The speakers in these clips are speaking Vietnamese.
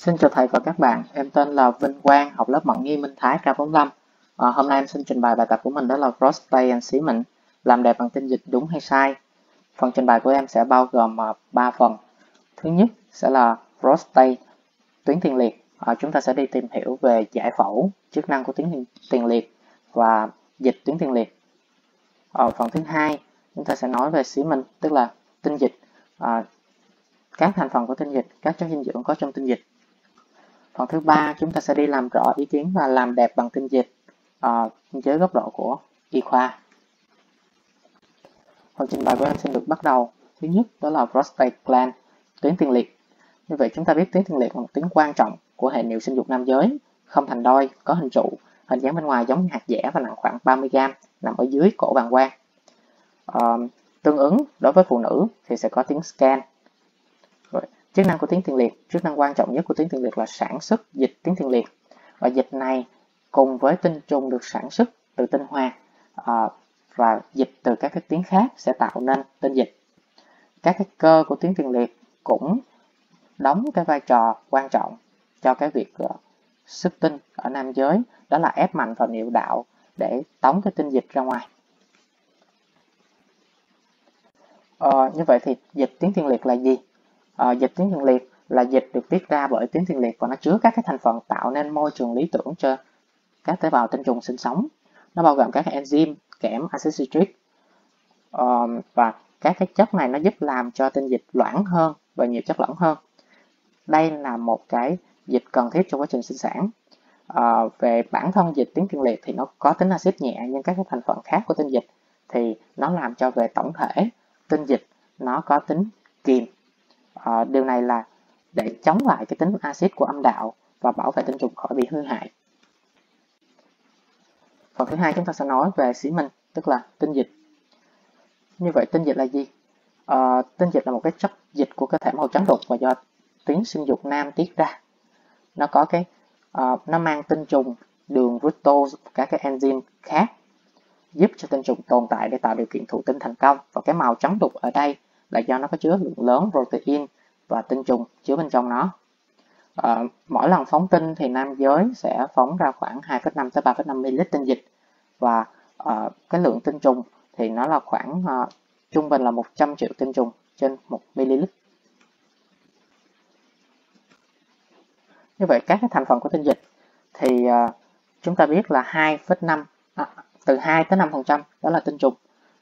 Xin chào thầy và các bạn, em tên là Vinh Quang, học lớp Mận Nghi Minh Thái K45. À, hôm nay em xin trình bày bài tập của mình đó là Prostate and Semen, làm đẹp bằng tinh dịch đúng hay sai. Phần trình bày của em sẽ bao gồm à, uh, 3 phần. Thứ nhất sẽ là prostate, tuyến tiền liệt. À, chúng ta sẽ đi tìm hiểu về giải phẫu, chức năng của tuyến tiền liệt và dịch tuyến tiền liệt. ở phần thứ hai chúng ta sẽ nói về semen, tức là tinh dịch, à, các thành phần của tinh dịch, các chất dinh dưỡng có trong tinh dịch Phần thứ ba chúng ta sẽ đi làm rõ ý kiến và làm đẹp bằng tinh dịch uh, dưới góc độ của y khoa. Phần trình bày của em xin được bắt đầu. Thứ nhất đó là prostate gland, tuyến tiền liệt. Như vậy chúng ta biết tuyến tiền liệt là một tuyến quan trọng của hệ niệu sinh dục nam giới, không thành đôi, có hình trụ, hình dáng bên ngoài giống như hạt dẻ và nặng khoảng 30g, nằm ở dưới cổ bàng quang. Uh, tương ứng đối với phụ nữ thì sẽ có tiếng scan Chức năng của tuyến tiền liệt, chức năng quan trọng nhất của tuyến tiền liệt là sản xuất dịch tuyến tiền liệt. Và dịch này cùng với tinh trùng được sản xuất từ tinh hoa à, và dịch từ các cái tuyến khác sẽ tạo nên tinh dịch. Các cái cơ của tuyến tiền liệt cũng đóng cái vai trò quan trọng cho cái việc à, uh, xuất tinh ở nam giới đó là ép mạnh vào niệu đạo để tống cái tinh dịch ra ngoài. Ờ, như vậy thì dịch tuyến tiền liệt là gì? À, dịch tuyến tiền liệt là dịch được tiết ra bởi tuyến tiền liệt và nó chứa các cái thành phần tạo nên môi trường lý tưởng cho các tế bào tinh trùng sinh sống. Nó bao gồm các enzyme, kẽm, axit citric um, và các cái chất này nó giúp làm cho tinh dịch loãng hơn và nhiều chất lỏng hơn. Đây là một cái dịch cần thiết trong quá trình sinh sản. À, về bản thân dịch tuyến tiền liệt thì nó có tính axit nhẹ nhưng các cái thành phần khác của tinh dịch thì nó làm cho về tổng thể tinh dịch nó có tính kiềm à, điều này là để chống lại cái tính axit của âm đạo và bảo vệ tinh trùng khỏi bị hư hại. Phần thứ hai chúng ta sẽ nói về xí minh tức là tinh dịch. Như vậy tinh dịch là gì? À, tinh dịch là một cái chất dịch của cơ thể màu trắng đục và do tuyến sinh dục nam tiết ra. Nó có cái uh, nó mang tinh trùng đường fructose và các cái enzyme khác giúp cho tinh trùng tồn tại để tạo điều kiện thụ tinh thành công. Và cái màu trắng đục ở đây là do nó có chứa lượng lớn protein và tinh trùng chứa bên trong nó. À, mỗi lần phóng tinh thì nam giới sẽ phóng ra khoảng 2,5 tới 3,5 ml tinh dịch và à, cái lượng tinh trùng thì nó là khoảng à, trung bình là 100 triệu tinh trùng trên 1 ml. Như vậy các cái thành phần của tinh dịch thì à, chúng ta biết là 2,5 à, từ 2 tới 5% đó là tinh trùng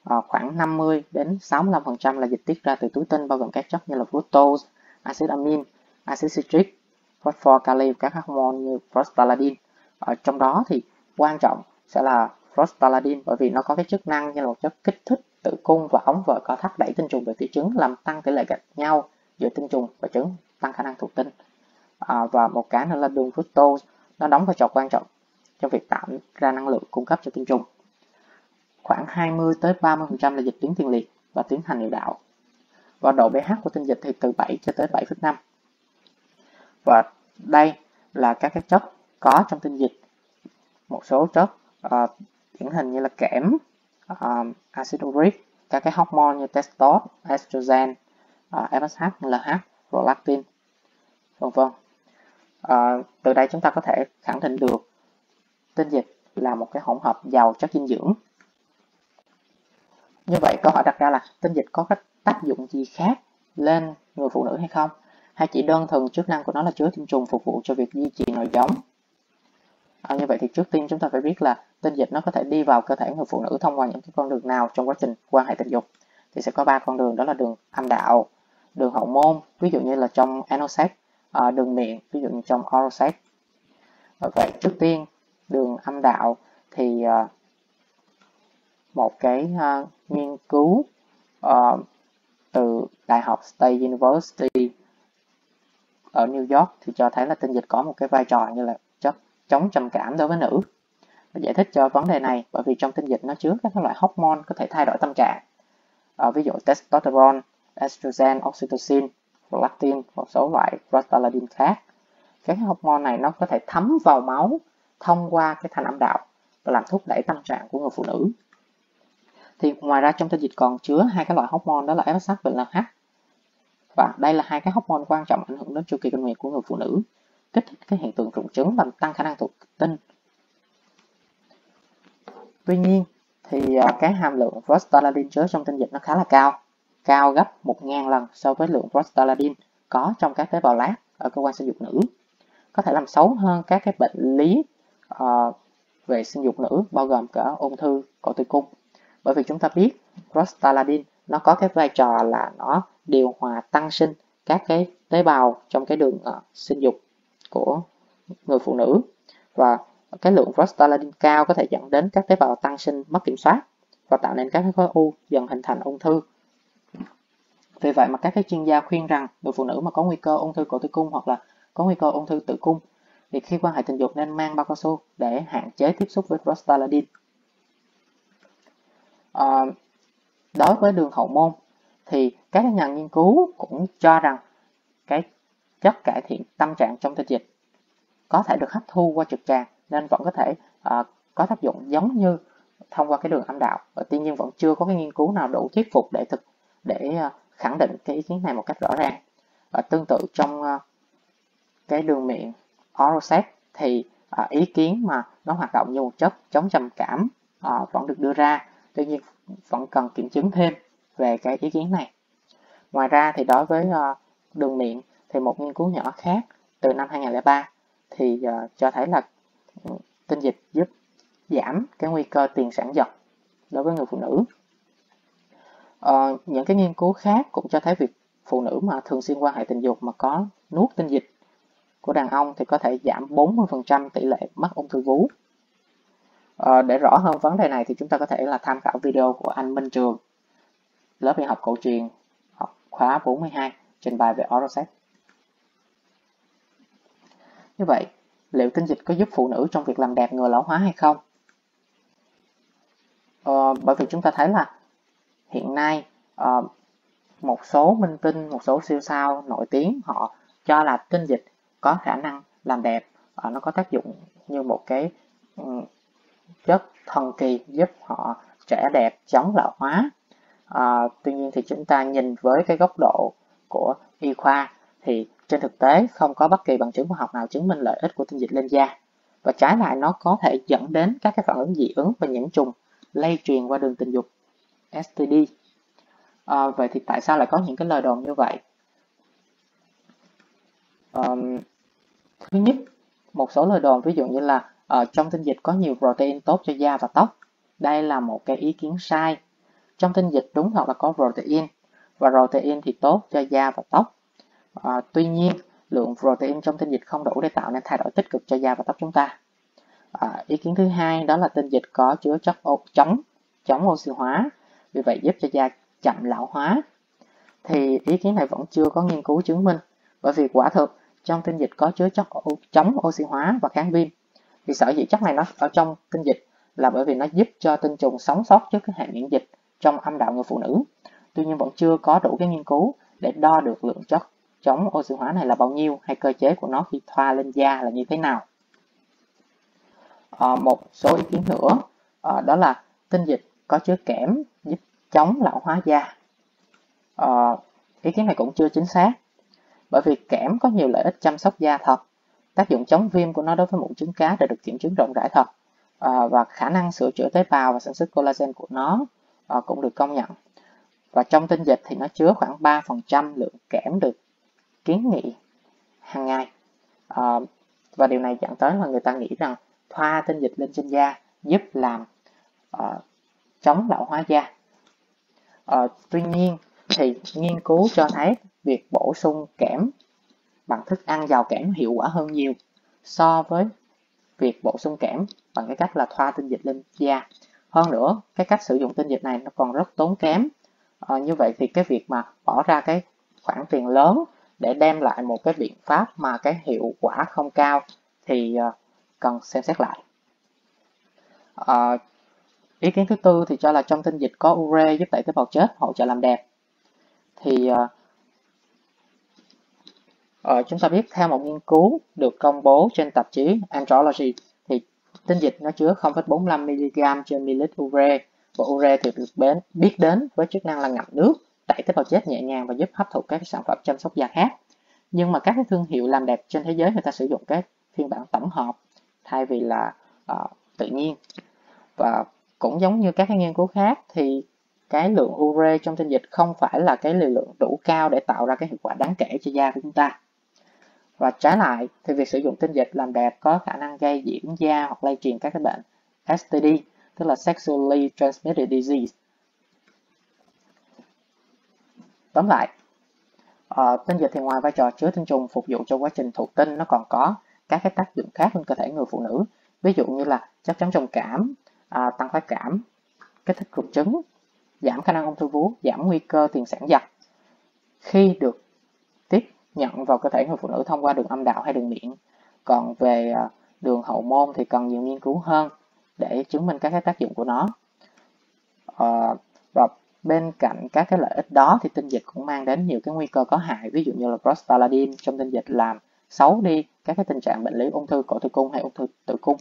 Ờ, khoảng 50 đến 65% là dịch tiết ra từ túi tinh bao gồm các chất như là fructose, axit amin, axit citric, phosphor, kali các hormone như prostaglandin. Ở trong đó thì quan trọng sẽ là prostaglandin bởi vì nó có cái chức năng như là một chất kích thích tử cung và ống vợ có thắt đẩy tinh trùng về phía trứng làm tăng tỷ lệ gặp nhau giữa tinh trùng và trứng tăng khả năng thụ tinh à, và một cái nữa là đường fructose nó đóng vai trò quan trọng trong việc tạo ra năng lượng cung cấp cho tinh trùng khoảng 20 tới 30% là dịch tuyến tiền liệt và tuyến hành niệu đạo. Và độ pH của tinh dịch thì từ 7 cho tới 7,5. Và đây là các cái chất có trong tinh dịch. Một số chất uh, ờ, điển hình như là kẽm, uh, acid uric, các cái hormone như testosterone, estrogen, uh, FSH, LH, prolactin, vân vân. Uh, từ đây chúng ta có thể khẳng định được tinh dịch là một cái hỗn hợp giàu chất dinh dưỡng như vậy câu hỏi đặt ra là tinh dịch có cách tác dụng gì khác lên người phụ nữ hay không? Hay chỉ đơn thuần chức năng của nó là chứa tinh trùng phục vụ cho việc duy trì nòi giống? À, như vậy thì trước tiên chúng ta phải biết là tinh dịch nó có thể đi vào cơ thể người phụ nữ thông qua những cái con đường nào trong quá trình quan hệ tình dục. Thì sẽ có ba con đường đó là đường âm đạo, đường hậu môn, ví dụ như là trong anal sex, à, đường miệng, ví dụ như trong oral sex. Vậy trước tiên đường âm đạo thì à, một cái à, nghiên cứu uh, từ Đại học State University ở New York thì cho thấy là tinh dịch có một cái vai trò như là chất chống trầm cảm đối với nữ. Và giải thích cho vấn đề này bởi vì trong tinh dịch nó chứa các loại hormone có thể thay đổi tâm trạng. Uh, ví dụ testosterone, estrogen, oxytocin, prolactin, một số loại prostaglandin khác. Các hormone này nó có thể thấm vào máu thông qua cái thanh âm đạo và làm thúc đẩy tâm trạng của người phụ nữ thì ngoài ra trong tinh dịch còn chứa hai cái loại hormone đó là FSH và LH và đây là hai cái hormone quan trọng ảnh hưởng đến chu kỳ kinh nguyệt của người phụ nữ kích thích cái hiện tượng rụng trứng làm tăng khả năng thụ tinh. Tuy nhiên thì à, cái hàm lượng prostaglandin chứa trong tinh dịch nó khá là cao, cao gấp 1.000 lần so với lượng prostaglandin có trong các tế bào lát ở cơ quan sinh dục nữ. Có thể làm xấu hơn các cái bệnh lý uh, về sinh dục nữ bao gồm cả ung thư cổ tử cung. Bởi vì chúng ta biết prostaglandin nó có cái vai trò là nó điều hòa tăng sinh các cái tế bào trong cái đường uh, sinh dục của người phụ nữ và cái lượng prostaglandin cao có thể dẫn đến các tế bào tăng sinh mất kiểm soát và tạo nên các khối u dần hình thành ung thư. Vì vậy mà các cái chuyên gia khuyên rằng người phụ nữ mà có nguy cơ ung thư cổ tử cung hoặc là có nguy cơ ung thư tử cung thì khi quan hệ tình dục nên mang bao cao su để hạn chế tiếp xúc với prostaglandin. À, đối với đường hậu môn thì các nhà nghiên cứu cũng cho rằng cái chất cải thiện tâm trạng trong tinh dịch có thể được hấp thu qua trực tràng nên vẫn có thể à, có tác dụng giống như thông qua cái đường âm đạo. Và tuy nhiên vẫn chưa có cái nghiên cứu nào đủ thuyết phục để thực để ờ, khẳng định cái ý kiến này một cách rõ ràng. Và tương tự trong cái đường miệng oral sex thì ý kiến mà nó hoạt động như một chất chống trầm cảm vẫn được đưa ra tuy nhiên vẫn cần kiểm chứng thêm về cái ý kiến này ngoài ra thì đối với ờ, đường miệng thì một nghiên cứu nhỏ khác từ năm 2003 thì ờ, cho thấy là ừ, tinh dịch giúp giảm cái nguy cơ tiền sản giật đối với người phụ nữ. ờ, những cái nghiên cứu khác cũng cho thấy việc phụ nữ mà thường xuyên quan hệ tình dục mà có nuốt tinh dịch của đàn ông thì có thể giảm 40% tỷ lệ mắc ung thư vú. À, để rõ hơn vấn đề này thì chúng ta có thể là tham khảo video của anh Minh Trường, lớp y học cổ truyền, học khóa 42, trình bày về oral. Như vậy, liệu tinh dịch có giúp phụ nữ trong việc làm đẹp ngừa lão hóa hay không? Ờ, bởi vì chúng ta thấy là hiện nay uh, một số minh tinh, một số siêu sao nổi tiếng họ cho là tinh dịch có khả năng làm đẹp, uh, nó có tác dụng như một cái rất chất thần kỳ giúp họ trẻ đẹp, chống lão hóa. à, tuy nhiên thì chúng ta nhìn với cái góc độ của y khoa thì trên thực tế không có bất kỳ bằng chứng khoa học nào chứng minh lợi ích của tinh dịch lên da và trái lại nó có thể dẫn đến các cái phản ứng dị ứng và nhiễm trùng lây truyền qua đường tình dục STD. À, vậy thì tại sao lại có những cái lời đồn như vậy? à, thứ nhất, một số lời đồn ví dụ như là uh, trong tinh dịch có nhiều protein tốt cho da và tóc. Đây là một cái ý kiến sai. Trong tinh dịch đúng thật là có protein và protein thì tốt cho da và tóc À, tuy nhiên, lượng protein trong tinh dịch không đủ để tạo nên thay đổi tích cực cho da và tóc chúng ta. À, ý kiến thứ hai đó là tinh dịch có chứa chất ô, chống chống oxy hóa, vì vậy giúp cho da chậm lão hóa. Thì ý kiến này vẫn chưa có nghiên cứu chứng minh, bởi vì quả thực trong tinh dịch có chứa chất chống oxy hóa và kháng viêm. Vì sở dĩ chất này nó ở trong tinh dịch là bởi vì nó giúp cho tinh trùng sống sót trước cái hệ miễn dịch trong âm đạo người phụ nữ. Tuy nhiên vẫn chưa có đủ cái nghiên cứu để đo được lượng chất chống oxy hóa này là bao nhiêu hay cơ chế của nó khi thoa lên da là như thế nào. À, một số ý kiến nữa à, đó là tinh dịch có chứa kẽm giúp chống lão hóa da. À, ý kiến này cũng chưa chính xác bởi vì kẽm có nhiều lợi ích chăm sóc da thật. Tác dụng chống viêm của nó đối với mụn trứng cá đã được kiểm chứng rộng rãi thật. À, và khả năng sửa chữa tế bào và sản xuất collagen của nó à, cũng được công nhận. Và trong tinh dịch thì nó chứa khoảng 3% lượng kẽm được kiến nghị hàng ngày. À, và điều này dẫn tới là người ta nghĩ rằng thoa tinh dịch lên trên da giúp làm uh, chống lão hóa da. Uh, tuy nhiên thì nghiên cứu cho thấy việc bổ sung kẽm bằng thức ăn giàu kẽm hiệu quả hơn nhiều so với việc bổ sung kẽm bằng cái cách là thoa tinh dịch lên da. Hơn nữa cái cách sử dụng tinh dịch này nó còn rất tốn kém. À, như vậy thì cái việc mà bỏ ra cái khoản tiền lớn để đem lại một cái biện pháp mà cái hiệu quả không cao thì uh, cần xem xét lại. À, ý kiến thứ tư thì cho là trong tinh dịch có ure giúp tẩy tế bào chết hỗ trợ làm đẹp. Thì uh, Ờ, chúng ta biết theo một nghiên cứu được công bố trên tạp chí Andrology thì tinh dịch nó chứa 0,45 mg trên ml ure và ure thì được biết đến với chức năng là ngậm nước tẩy tế bào chết nhẹ nhàng và giúp hấp thụ các sản phẩm chăm sóc da khác. nhưng mà các cái thương hiệu làm đẹp trên thế giới người ta sử dụng cái phiên bản tổng hợp thay vì là uh, tự nhiên và cũng giống như các cái nghiên cứu khác thì cái lượng ure trong tinh dịch không phải là cái liều lượng đủ cao để tạo ra cái hiệu quả đáng kể cho da của chúng ta và trái lại thì việc sử dụng tinh dịch làm đẹp có khả năng gây nhiễm da hoặc lây truyền các cái bệnh STD tức là sexually transmitted disease. Tóm lại uh, tinh dịch thì ngoài vai trò chứa tinh trùng phục vụ cho quá trình thụ tinh nó còn có các cái tác dụng khác lên cơ thể người phụ nữ. Ví dụ như là chất chống trầm cảm à, tăng khoái cảm kích thích rụng trứng giảm khả năng ung thư vú giảm nguy cơ tiền sản giật khi được tiếp nhận vào cơ thể người phụ nữ thông qua đường âm đạo hay đường miệng. Còn về à, đường hậu môn thì cần nhiều nghiên cứu hơn để chứng minh các cái tác dụng của nó. À, và bên cạnh các cái lợi ích đó thì tinh dịch cũng mang đến nhiều cái nguy cơ có hại ví dụ như là prostaglandin trong tinh dịch làm xấu đi các cái tình trạng bệnh lý ung thư cổ tử cung hay ung thư tử cung.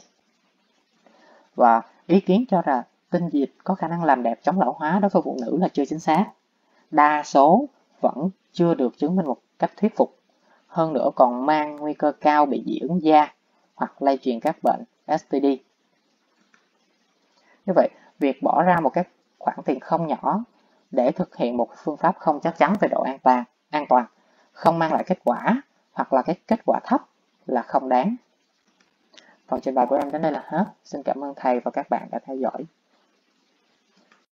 Và ý kiến cho rằng tinh dịch có khả năng làm đẹp chống lão hóa đối với phụ nữ là chưa chính xác. Đa số vẫn chưa được chứng minh một cách thuyết phục hơn nữa còn mang nguy cơ cao bị dị ứng da hoặc lây truyền các bệnh STD. Như vậy, việc bỏ ra một cái khoản tiền không nhỏ để thực hiện một phương pháp không chắc chắn về độ an toàn, an toàn không mang lại kết quả hoặc là cái kết quả thấp là không đáng. Phần trình bày của em đến đây là hết. Xin cảm ơn thầy và các bạn đã theo dõi.